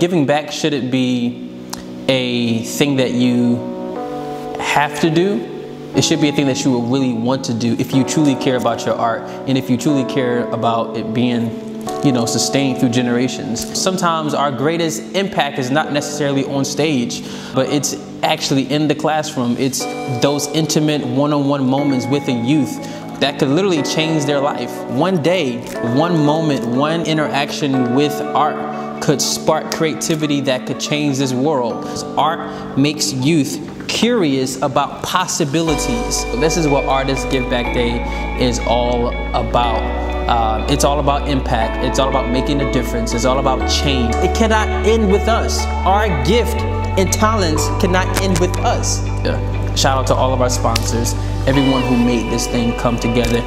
Giving back shouldn't be a thing that you have to do. It should be a thing that you will really want to do if you truly care about your art and if you truly care about it being you know, sustained through generations. Sometimes our greatest impact is not necessarily on stage, but it's actually in the classroom. It's those intimate one-on-one -on -one moments with a youth that could literally change their life. One day, one moment, one interaction with art could spark creativity that could change this world. Art makes youth curious about possibilities. This is what Artists Give Back Day is all about. Uh, it's all about impact. It's all about making a difference. It's all about change. It cannot end with us. Our gift and talents cannot end with us. Yeah. Shout out to all of our sponsors, everyone who made this thing come together.